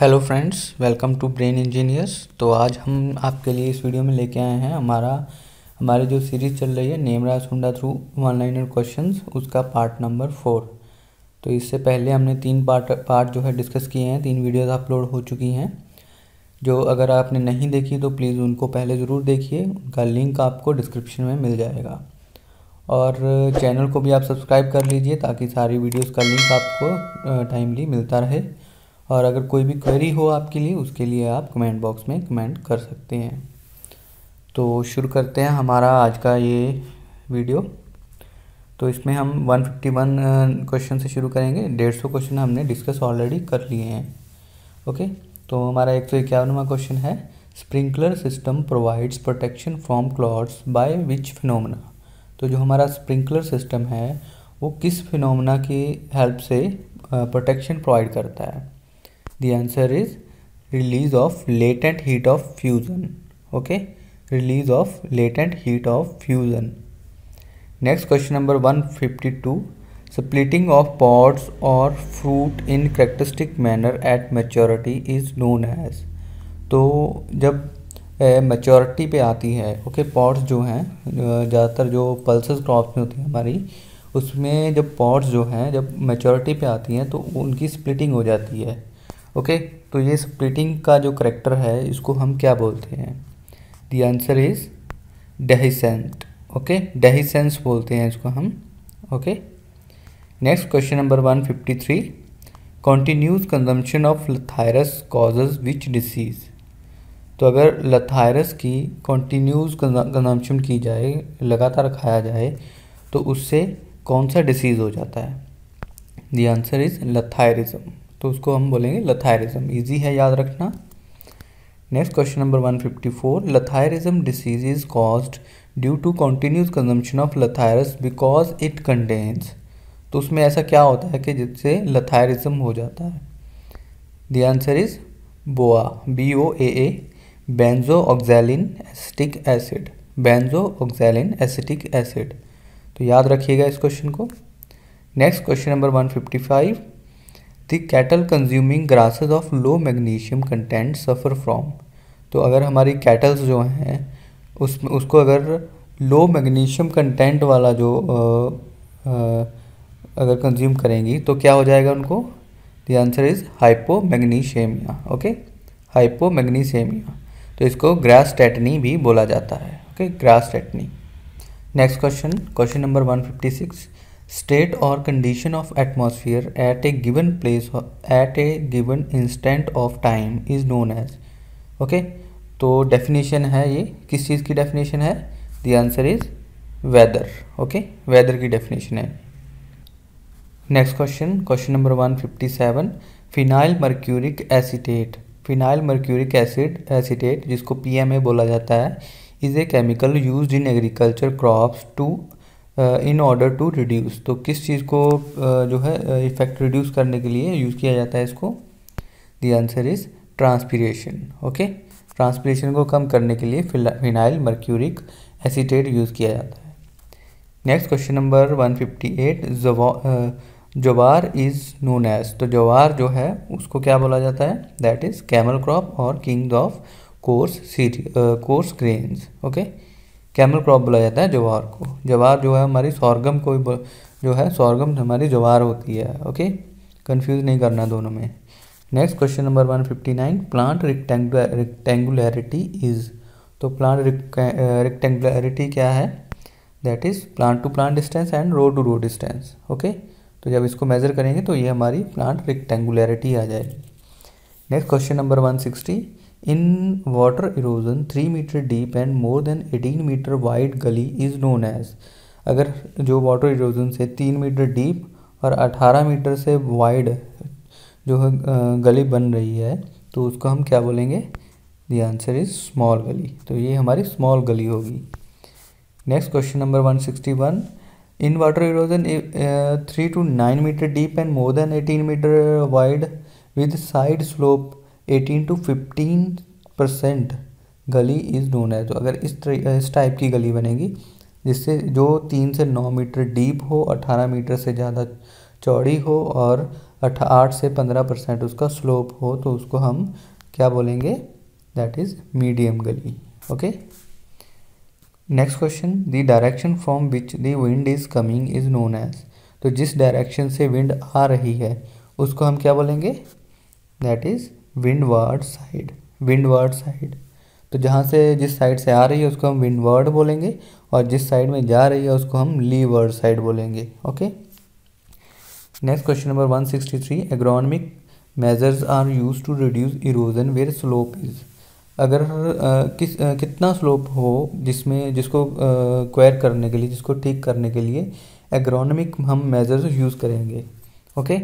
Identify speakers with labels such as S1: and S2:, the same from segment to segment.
S1: Hello friends welcome to brain engineers तो आज हम आपके लिए इस वीडियो में लेके आए हैं हमारा, हमारी जो सीरीज़ चल रही है Nemraj Hooda through one liner question उसका पार्ट नंबर फोर तो इससे पहले हमने तीन पार्ट पार्ट जो है डिस्कस किए हैं, तीन वीडियोज़ अपलोड हो चुकी हैं. जो अगर आपने नहीं देखी तो प्लीज़ उनको पहले ज़रूर देखिए, उनका लिंक आपको डिस्क्रिप्शन में मिल जाएगा. और चैनल को भी आप सब्सक्राइब कर लीजिए ताकि सारी वीडियोज़ का लिंक आपको टाइमली मिलता रहे. और अगर कोई भी क्वेरी हो आपके लिए, उसके लिए आप कमेंट बॉक्स में कमेंट कर सकते हैं। तो शुरू करते हैं हमारा आज का ये वीडियो तो इसमें हम 151 क्वेश्चन से शुरू करेंगे। डेढ़ सौ क्वेश्चन हमने डिस्कस ऑलरेडी कर लिए हैं। ओके तो हमारा एक सौ इक्यावनवा क्वेश्चन है sprinkler system provides protection from clods by which phenomena तो जो हमारा स्प्रिंकलर सिस्टम है, वो किस फिनोमेना की हेल्प से प्रोटेक्शन प्रोवाइड करता है? The answer is release of latent heat of fusion okay release of latent heat of fusion next question number 152 splitting of pods or fruit in characteristic manner at maturity is known as तो जब maturity पे आती है okay okay, pots जो हैं ज़्यादातर जो pulses crops में होती हैं हमारी उसमें जब पॉट्स जो हैं जब मेचोरिटी पे आती हैं तो उनकी स्प्लिटिंग हो जाती है ओके तो ये स्प्लिटिंग का जो करेक्टर है, इसको हम क्या बोलते हैं? The answer is dehiscent okay dehiscence बोलते हैं इसको हम। Okay next question number one fifty three continuous consumption of lathyrus causes which disease तो अगर लथायरस की कॉन्टीन्यूज कंजम्पशन की जाए, लगातार खाया जाए तो उससे कौन सा डिसीज़ हो जाता है? द आंसर इज़ लथायरिज्म तो उसको हम बोलेंगे लथायरिज्म। इजी है, याद रखना। Next question number 154 lathyrism disease is caused due to continuous consumption of lathyrus because it contains तो उसमें ऐसा क्या होता है कि जिससे लथायरिज्म हो जाता है? The answer is BOAA B O A A benzo oxalin acetic acid benzo oxalin acetic acid तो याद रखिएगा इस क्वेश्चन को। Next question number 155 the cattle consuming grasses of low magnesium content suffer from तो अगर हमारी कैटल्स जो हैं उस उसको अगर लो मैग्नीशियम कंटेंट वाला जो आ, आ, अगर कंज्यूम करेंगी तो क्या हो जाएगा उनको? The answer is hypomagnesemia okay hypomagnesemia तो इसको ग्रास टेटनी भी बोला जाता है okay grass tetany next question question number one fifty six state or condition of atmosphere at a given place at a given instant of time is known as okay? तो definition है ये, किस चीज़ की डेफिनेशन है? The answer is weather okay weather की definition है। Next question question number one fifty seven phenyl mercuric acetate phenyl mercuric acid acetate जिसको पीएमए बोला जाता है is a chemical used in agriculture crops to in order to reduce तो किस चीज़ को uh, जो है इफ़ेक्ट रिड्यूस करने के लिए यूज़ किया जाता है इसको? The answer is transpiration okay transpiration को कम करने के लिए फिनाइल मर्क्यूरिक एसिटेट यूज़ किया जाता है। नेक्स्ट क्वेश्चन नंबर 158 जवार इज़ नोन एज तो जवार जो है उसको क्या बोला जाता है? दैट इज़ कैमल क्रॉप और kings of coarse cereal coarse grains okay camel crop बोला जाता है, जवार को। जवार जो है हमारी सौरगम को जो है सौरगम हमारी जवार होती है ओके कंफ्यूज नहीं करना दोनों में। Next question number one fifty nine plant rectangularity is तो प्लांट रिक्टेंगुलरिटी क्या है? That is plant to plant distance and road to road distance okay तो जब इसको मेज़र करेंगे तो ये हमारी प्लांट रिक्टेंगुलरिटी आ जाएगी। Next question number one sixty In water erosion, 3 meter deep and more than 18 meter wide gully is known as. अगर जो वाटर इरोजन से तीन मीटर डीप और 18 मीटर से वाइड जो है गली बन रही है तो उसको हम क्या बोलेंगे? द आंसर इज़ स्मॉल गली तो ये हमारी स्मॉल गली होगी। Next question number 161 in water erosion three to nine metre deep and more than 18 metre wide with side slope 18 to 15 percent gully is known है। तो अगर इस इस टाइप की गली बनेगी, जिससे जो तीन से नौ मीटर डीप हो, अठारह मीटर से ज़्यादा चौड़ी हो और आठ से पंद्रह परसेंट उसका स्लोप हो तो उसको हम क्या बोलेंगे? That is medium gully. Okay next question the direction from which the wind is coming is known as तो जिस डायरेक्शन से विंड आ रही है, उसको हम क्या बोलेंगे? That is windward side windward side तो जहाँ से जिस साइड से आ रही है उसको हम विंडवर्ड बोलेंगे और जिस साइड में जा रही है उसको हम लीवर्ड साइड बोलेंगे okay next question number 163 agronomic measures are use to reduce erosion where slope is अगर आ, किस आ, कितना स्लोप हो जिसमें जिसको क्वेयर करने के लिए जिसको ठीक करने के लिए एग्रोनॉमिक हम मेजर्स यूज़ करेंगे okay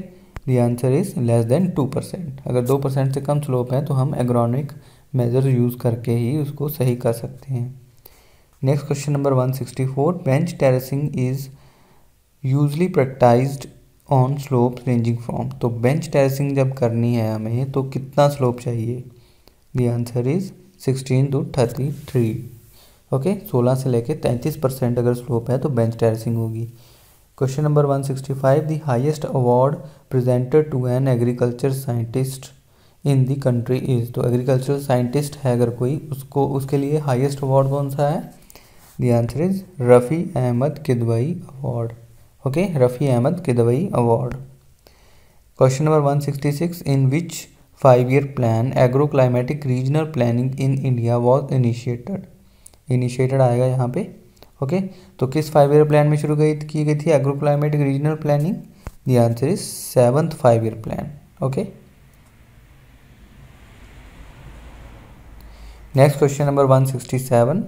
S1: the answer is less than two percent अगर दो परसेंट से कम स्लोप है तो हम एग्रोनॉमिक मेजर यूज़ करके ही उसको सही कर सकते हैं। Next question number one sixty four bench terracing is usually practised on slope ranging from तो बेंच टेरेसिंग जब करनी है हमें तो कितना स्लोप चाहिए? The answer is sixteen to thirty three okay सोलह से लेके तैंतीस परसेंट अगर स्लोप है तो बेंच टेरेसिंग होगी। Question number one sixty five the highest award presented to an agriculture scientist in the country is तो एग्रीकल्चरल साइंटिस्ट है अगर कोई, उसको, उसके लिए हाइएस्ट अवार्ड कौन सा है? The answer is Rafi Ahmed Kidwai award okay Rafi Ahmed Kidwai award question number one sixty six in which five year plan agro climatic regional planning in India was initiated initiated आएगा यहाँ पे। Okay तो किस five year plan में शुरू की गई थी? Agro climatic regional planning the answer is seventh five year plan okay next question number 167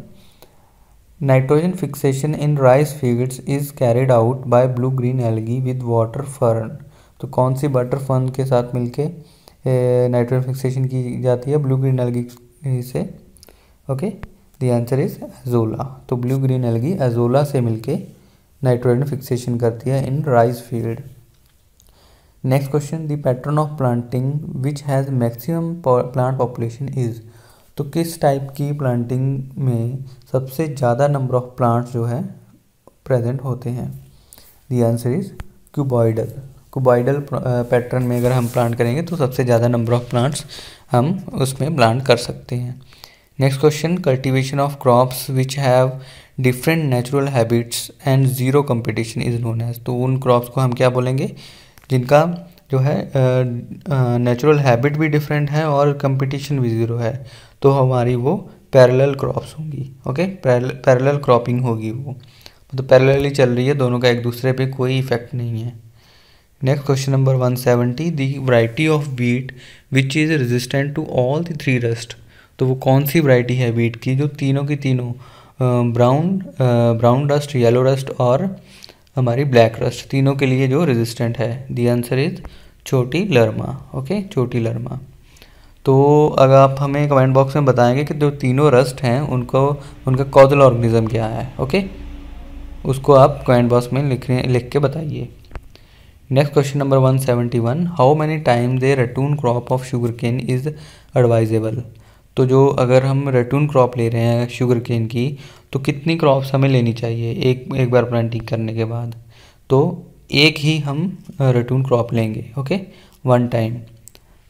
S1: nitrogen fixation in rice fields is carried out by blue green algae with water fern तो कौन सी butter fern के साथ मिलके nitrogen fixation की जाती है? Blue green algae से। Okay the answer is azolla तो ब्लू ग्रीन एल्गी एजोला से मिलके नाइट्रोजन फिक्सेशन करती है in rice field next question the pattern of planting which has maximum plant population is तो किस टाइप की प्लांटिंग में सबसे ज़्यादा नंबर ऑफ़ प्लांट्स जो है प्रेजेंट होते हैं? The answer is cuboidal cuboidal pattern में अगर हम प्लांट करेंगे तो सबसे ज़्यादा नंबर ऑफ़ प्लांट्स हम उसमें प्लांट कर सकते हैं। Next question cultivation of crops which have different natural habits and zero competition is known as तो उन क्रॉप्स को हम क्या बोलेंगे? जिनका जो है नेचुरल हैबिट भी डिफरेंट है और कंपटीशन भी ज़ीरो है तो हमारी वो पैरेलल क्रॉप्स होंगी ओके पैरेलल क्रॉपिंग होगी वो। मतलब तो पैरेलली चल रही है, दोनों का एक दूसरे पे कोई इफ़ेक्ट नहीं है। Next question number one seventy the variety of wheat which is resistant to all the three rust तो वो कौन सी वैरायटी है वीट की? जो तीनों की तीनों brown brown rust yellow rust और हमारी ब्लैक रस्ट तीनों के लिए जो रेजिस्टेंट है। दी आंसर इज़ छोटी लर्मा ओके छोटी लर्मा। तो अगर आप हमें कमेंट बॉक्स में बताएँगे कि जो तीनों रस्ट हैं, उनको, उनका कॉजल ऑर्गेनिज्म क्या है ओके उसको आप कमेंट बॉक्स में लिखने लिख के बताइए। Next question number one seventy one how many time the ratoon crop of sugarcane is advisable तो जो अगर हम रेटून क्रॉप ले रहे हैं शुगर केन की तो कितनी क्रॉप्स हमें लेनी चाहिए एक एक बार प्लांटिंग करने के बाद? तो एक ही हम रेटून क्रॉप लेंगे ओके वन टाइम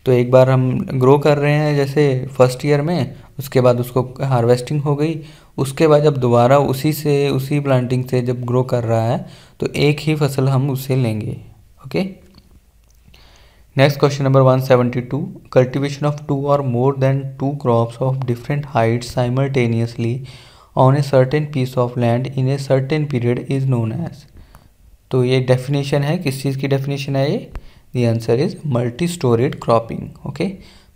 S1: तो एक बार हम ग्रो कर रहे हैं जैसे फ़र्स्ट ईयर में, उसके बाद उसको हार्वेस्टिंग हो गई, उसके बाद जब दोबारा उसी से, उसी प्लांटिंग से जब ग्रो कर रहा है तो एक ही फ़सल हम उससे लेंगे okay next question number one seventy two cultivation of two और more than two crops of different height simultaneously on a certain piece of land in a certain period is known as तो ये definition है, किस चीज़ की definition है ये? The answer is multi storeyed cropping okay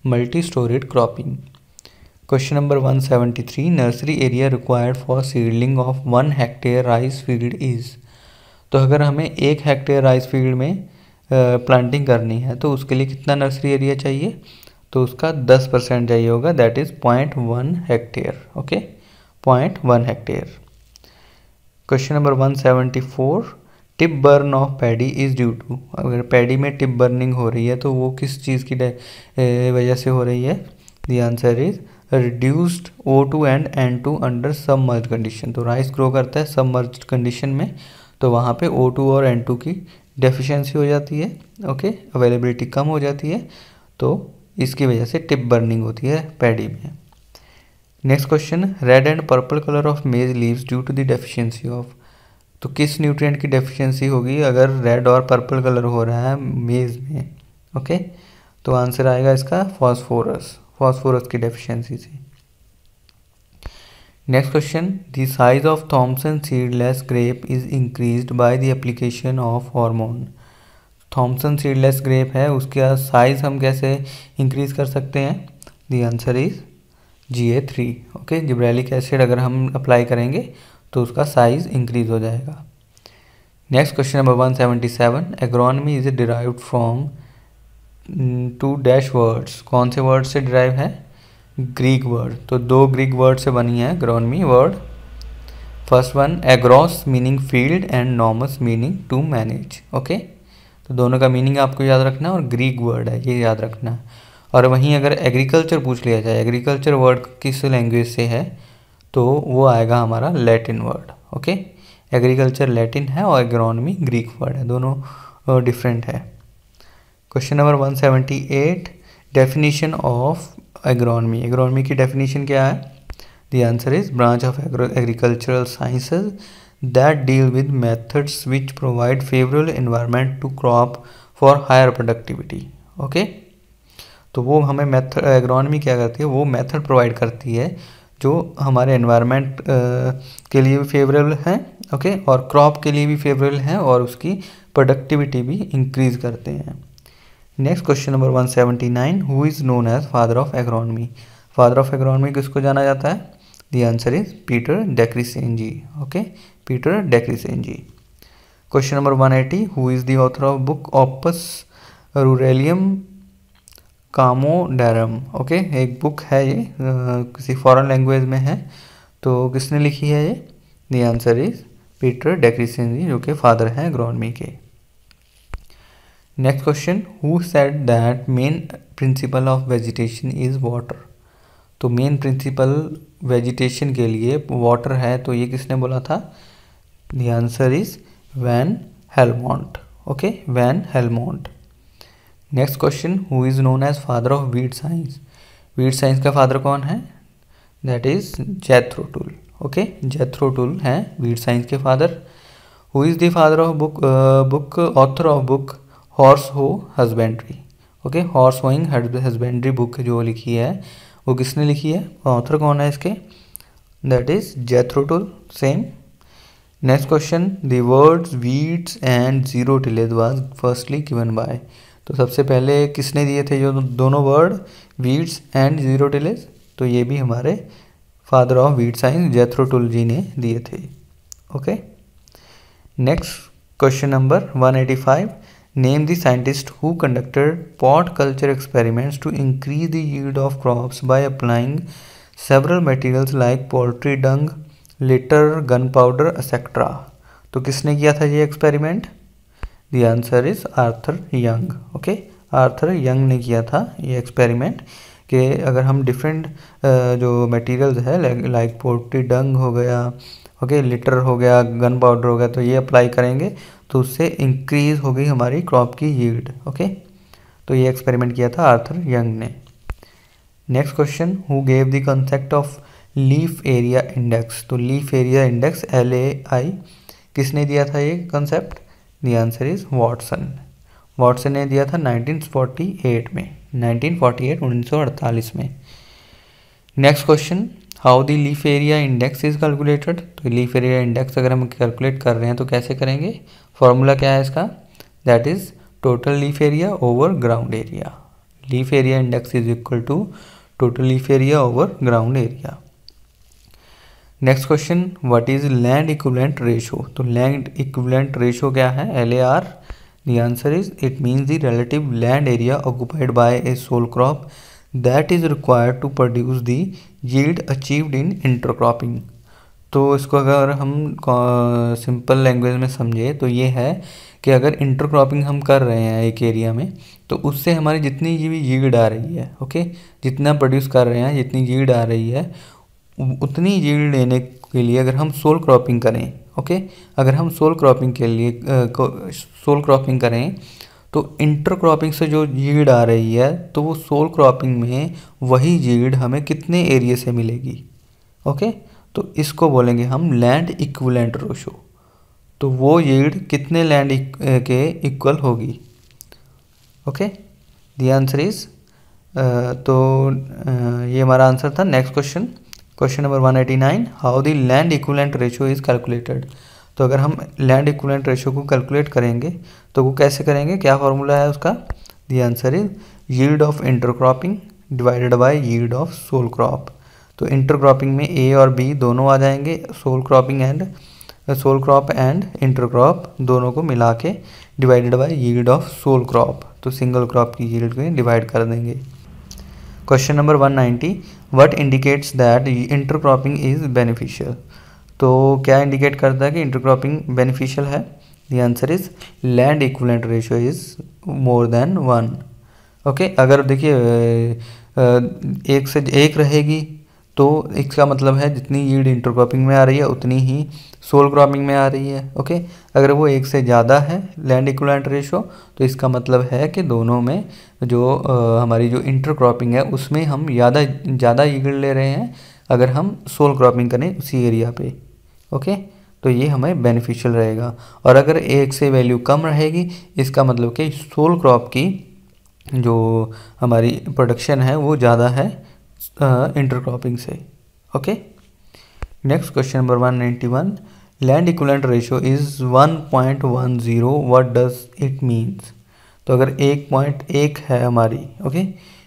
S1: multi storeyed cropping question number 173 nursery area required for seedling of one hectare rice field is तो अगर हमें एक हेक्टेयर राइस फ़ील्ड में प्लांटिंग करनी है तो उसके लिए कितना नर्सरी एरिया चाहिए? तो उसका दस परसेंट चाहिए होगा that is point one hectare okay point one hectare question number one seventy four tip burn of paddy is due to अगर पैडी में टिप बर्निंग हो रही है तो वो किस चीज़ की वजह से हो रही है? The answer is reduced O two and N two under submerged condition तो राइस ग्रो करता है सब मर्ज कंडीशन में तो वहाँ पे ओ टू और एन टू की डेफिशिएंसी हो जाती है ओके अवेलेबिलिटी कम हो जाती है तो इसकी वजह से टिप बर्निंग होती है पैडी में next question red and purple colour of maize leaves due to the deficiency of तो किस न्यूट्रिएंट की डेफिशिएंसी होगी अगर रेड और पर्पल कलर हो रहा है मेज में ओके तो आंसर आएगा इसका फॉस्फोरस फॉस्फोरस की डेफिशिएंसी से. Next question the size of Thompson seedless grape is increased by the application of hormone Thompson seedless grape है, उसका साइज़ हम कैसे इंक्रीज कर सकते हैं? The answer is G A three okay gibberellic acid अगर हम अप्लाई करेंगे तो उसका साइज़ इंक्रीज हो जाएगा। Next question number one seventy seven agronomy is derive from two dash words कौन से वर्ड से डिराइव है? ग्रीक वर्ड तो दो ग्रीक वर्ड से बनी है agronomy word first one agros meaning field and nomos meaning to manage okay तो दोनों का मीनिंग आपको याद रखना है और ग्रीक वर्ड है, ये याद रखना है। और वहीं अगर एग्रीकल्चर पूछ लिया जाए एग्रीकल्चर वर्ड किस लैंग्वेज से है तो वो आएगा हमारा Latin word okay agriculture Latin है और एग्रोनमी ग्रीक वर्ड है, दोनों डिफरेंट है। Question number one seventy eight definition of agronomy agronomy की डेफिनीशन क्या है? The answer is branch of agricultural sciences that deal with methods which provide favourable environment to crop for higher productivity okay तो वो हमें method agronomy क्या करती है? वो मेथड प्रोवाइड करती है जो हमारे एनवायरनमेंट के लिए भी फेवरेबल हैं ओके okay? और क्रॉप के लिए भी फेवरेबल हैं और उसकी प्रोडक्टिविटी भी इंक्रीज करते हैं। Next question number one seventy nine who is known as father of agronomy father of agronomy किसको जाना जाता है? The answer is Peter Decrescenzi ji okay Peter Decrescenzi ji question number one eighty who is the author of book opus ruralium commodorum okay एक book है ये किसी foreign language में है तो किसने लिखी है ये? The answer is Peter Decrescenzi ji जो कि फादर हैं एग्रोनमी के। Next question who said that main principle of vegetation is water तो मेन प्रिंसिपल वेजिटेशन के लिए वाटर है तो ये किसने बोला था? The answer is van Helmont okay van Helmont next question who is known as father of wheat science wheat science का फादर कौन है? That is Jethro Tull okay Jethro Tull हैं वीट साइंस के father who is the father of book book author of book horse hoe husbandry okay horse hoeing husbandry book जो लिखी है, वो किसने लिखी है? ऑथर कौन है इसके? That is Jethro Tull same next question the words weeds and zero tillage was firstly given by तो सबसे पहले किसने दिए थे जो दोनों word weeds and zero tillage तो ये भी हमारे father of weed science Jethro Tull ji ने दिए थे okay next question number 185 the scientist who conducted pot culture experiments to increase the yield of crops by applying several materials like poultry dung litter gun powder etcetera तो किसने किया था ये experiment the answer is Arthur Young okay Arthur Young ने किया था ये experiment कि अगर हम डिफरेंट जो मटेरियल्स है लाइक पोल्ट्री डंग हो गया ओके, लिटर हो गया गन पाउडर हो गया तो ये अप्लाई करेंगे तो उससे इंक्रीज हो गई हमारी क्रॉप की यील्ड ओके? तो ये एक्सपेरिमेंट किया था आर्थर यंग ने। Next question who gave the concept of leaf area index तो leaf area index L A I किसने दिया था ये concept the answer is Watson Watson ने दिया था 1948 में। 1948 1948 में। Next question how the leaf area index is calculated तो लीफ एरिया इंडेक्स अगर हम कैलकुलेट कर रहे हैं तो कैसे करेंगे? फॉर्मूला क्या है इसका? That is total leaf area over ground area leaf area index is equal to total leaf area over ground area next question what is land equivalent ratio तो लैंड इक्विवेलेंट रेशो क्या है? L A R the answer is it means the relative land area occupied by a sole crop that is required to produce the yield achieved in intercropping तो इसको अगर हम simple language में समझे तो ये है कि अगर इंटरक्रॉपिंग हम कर रहे हैं एक एरिया में तो उससे हमारी जितनी भी यील्ड आ रही है ओके जितना प्रोड्यूस कर रहे हैं, जितनी यील्ड आ रही है, उतनी यील्ड लेने के लिए अगर हम सोल क्रॉपिंग करें ओके अगर हम सोल क्रॉपिंग के लिए सोल क्रॉपिंग करें तो इंटर क्रॉपिंग से जो जीड आ रही है तो वो सोल क्रॉपिंग में वही जीड हमें कितने एरिए से मिलेगी? ओके तो इसको बोलेंगे हम लैंड इक्वलेंट रोशो तो वो यील्ड कितने लैंड के इक्वल होगी? ओके द आंसर इज़ तो uh, ये हमारा आंसर था। Next question question number 189 how the land equivalent ratio is calculated तो अगर हम लैंड इक्वलेंट रेशियो को कैलकुलेट करेंगे तो वो कैसे करेंगे? क्या फॉर्मूला है उसका? The answer is yield of intercropping divided by yield of sole crop तो इंटरक्रॉपिंग में ए और बी दोनों आ जाएँगे sole cropping and sole crop and intercrop दोनों को मिला के divided by yield of sole crop तो सिंगल क्रॉप की यील्ड को डिवाइड कर देंगे। Question number 190 what indicates that intercropping is beneficial तो क्या इंडिकेट करता है कि इंटरक्रॉपिंग बेनिफिशियल है? The answer is land equivalent ratio is more than one okay अगर देखिए एक से एक रहेगी तो इसका मतलब है जितनी यील्ड इंटरक्रॉपिंग में आ रही है उतनी ही सोल क्रॉपिंग में आ रही है ओके अगर वो एक से ज़्यादा है लैंड इक्वलेंट रेशो तो इसका मतलब है कि दोनों में जो आ, हमारी जो इंटर क्रॉपिंग है उसमें हम ज़्यादा ज़्यादा यील्ड ले रहे हैं अगर हम सोल क्रॉपिंग करें उसी एरिया पे। ओके? तो ये हमें बेनिफिशियल रहेगा। और अगर एक से वैल्यू कम रहेगी, इसका मतलब कि सोल क्रॉप की जो हमारी प्रोडक्शन है, वो ज़्यादा है इंटरक्रॉपिंग से। Okay? Next question number one ninety one land equivalent ratio is one point one zero what does it means तो अगर एक पॉइंट एक है हमारी, ओके?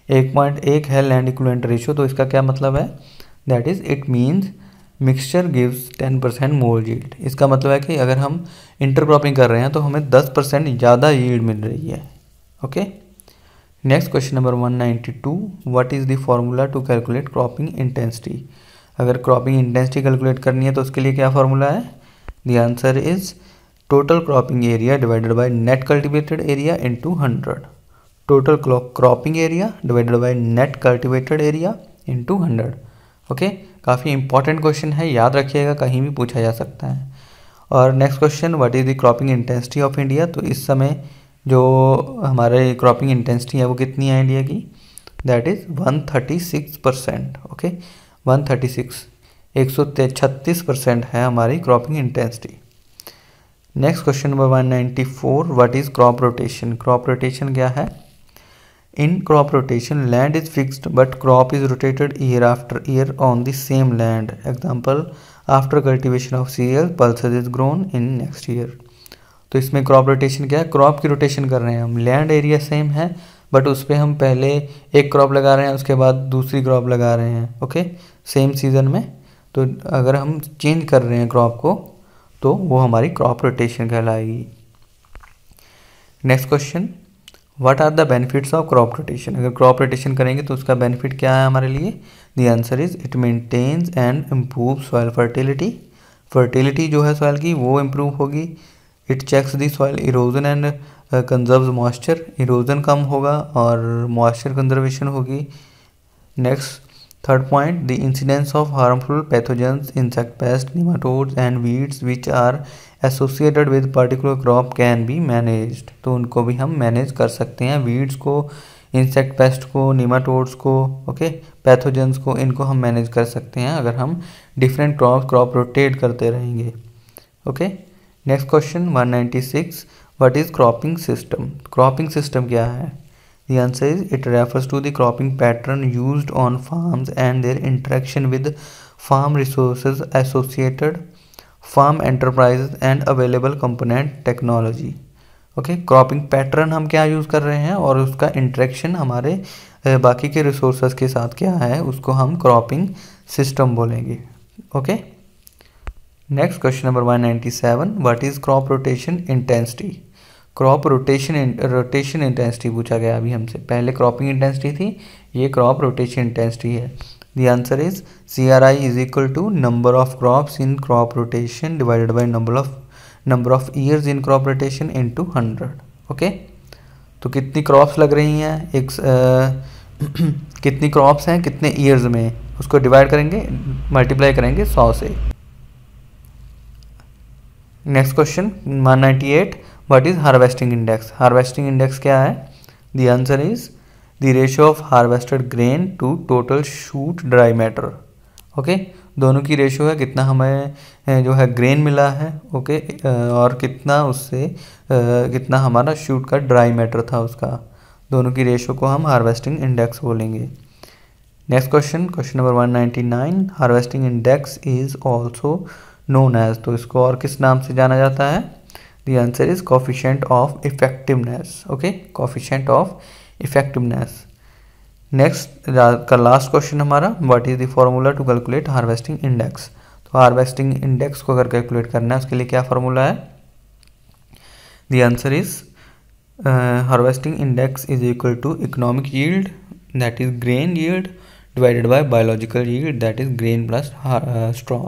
S1: एक पॉइंट एक है लैंड इक्वलेंट रेशियो तो इसका क्या मतलब है? That is it means mixture gives ten percent more yield इसका मतलब है कि अगर हम इंटरक्रॉपिंग कर रहे हैं तो हमें दस परसेंट ज़्यादा यील्ड मिल रही है। Okay next question number one ninety two what is the formula to calculate cropping intensity अगर क्रॉपिंग इंटेंसिटी कैलकुलेट करनी है तो उसके लिए क्या फार्मूला है? The answer is total cropping area divided by net cultivated area into hundred total cropping area divided by net cultivated area into hundred okay काफ़ी important question है, याद रखिएगा, कहीं भी पूछा जा सकता है। और next question what is the cropping intensity of India तो इस समय जो हमारे क्रॉपिंग इंटेंसिटी है, वो कितनी है इंडिया की? That is one thirty six percent okay one thirty six एक सौ छत्तीस परसेंट है हमारी cropping intensity next question number one ninety four what is crop rotation crop rotation क्या है? In crop rotation land is fixed but crop is rotated year after year on the same land example after cultivation of cereal pulses is grown in next year तो इसमें crop rotation क्या है? Crop की rotation कर रहे हैं हम। Land area same है बट उस पर हम पहले एक क्रॉप लगा रहे हैं, उसके बाद दूसरी क्रॉप लगा रहे हैं ओके सेम सीज़न में। तो अगर हम चेंज कर रहे हैं क्रॉप को तो वो हमारी क्रॉप रोटेशन कहलाएगी। Next question what are the benefits of crop rotation अगर क्रॉप रोटेशन करेंगे तो उसका बेनिफिट क्या है हमारे लिए? The answer is it maintains and improve soil fertility fertility जो है सॉयल की, वो इम्प्रूव होगी। It checks the soil erosion and conserve moisture erosion कम होगा और मॉइस्चर कंजर्वेशन होगी। Next third point the incidence of harmful pathogens insect pest nematodes and weeds which are associated with particular crop can be managed तो उनको भी हम manage कर सकते हैं। वीड्स को इंसेक्ट पेस्ट को निमाटोड्स को ओके पैथोजेंस को, इनको हम मैनेज कर सकते हैं अगर हम डिफरेंट क्रॉप क्रॉप रोटेट करते रहेंगे। Okay next question 196 what is cropping system cropping system क्या है? The answer is, it refers to the cropping pattern used on farms and their interaction with farm resources associated farm enterprises and available component technology okay cropping pattern हम क्या use कर रहे हैं और उसका interaction हमारे बाकी के रिसोर्सेज के साथ क्या है, उसको हम क्रॉपिंग सिस्टम बोलेंगे। Okay next question number 197 what is crop rotation intensity crop rotation rotation intensity पूछा गया अभी हमसे। पहले क्रॉपिंग इंटेंसिटी थी, ये क्रॉप रोटेशन इंटेंसिटी है। C R I is equal to number of crops in crop rotation divided by number of number of years in crop rotation into hundred okay तो कितनी क्रॉप्स लग रही हैं? एक कितनी क्रॉप्स हैं? कितने ईयर्स में? उसको डिवाइड करेंगे मल्टीप्लाई करेंगे सौ से। Next question one ninety eight what is harvesting index harvesting index क्या है? The answer is the ratio of harvested grain to total shoot dry matter okay दोनों की रेशियो है, कितना हमें जो है ग्रेन मिला है ओके और कितना उससे कितना हमारा शूट का ड्राई मैटर था उसका। दोनों की रेशियो को हम हार्वेस्टिंग इंडेक्स बोलेंगे। Next question question number 199 harvesting index is also known as तो इसको और किस नाम से जाना जाता है? The answer is coefficient of effectiveness okay coefficient of effectiveness next का लास्ट क्वेश्चन हमारा what is the formula to calculate harvesting index तो हार्वेस्टिंग इंडेक्स को अगर कैलकुलेट करना है, उसके लिए क्या फॉर्मूला है? The answer is harvesting index is equal to economic yield that is grain yield divided by biological yield that is grain plus straw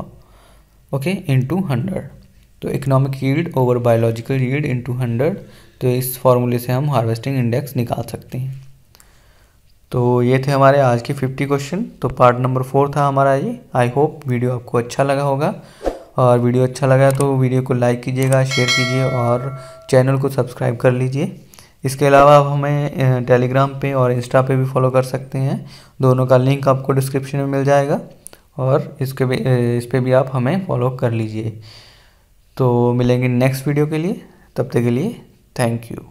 S1: okay into hundred तो economic yield over biological yield into hundred तो इस फॉर्मूले से हम harvesting index निकाल सकते हैं। तो ये थे हमारे आज के 50 क्वेश्चन तो पार्ट नंबर फोर था हमारा ये। आई होप वीडियो आपको अच्छा लगा होगा। और वीडियो अच्छा लगा तो वीडियो को लाइक कीजिएगा शेयर कीजिए और चैनल को सब्सक्राइब कर लीजिए। इसके अलावा आप हमें टेलीग्राम पे और इंस्टा पे भी फॉलो कर सकते हैं। दोनों का लिंक आपको डिस्क्रिप्शन में मिल जाएगा और इसके भी इस पर भी आप हमें फॉलो कर लीजिए। तो मिलेंगे नेक्स्ट वीडियो के लिए। तब तक के लिए थैंक यू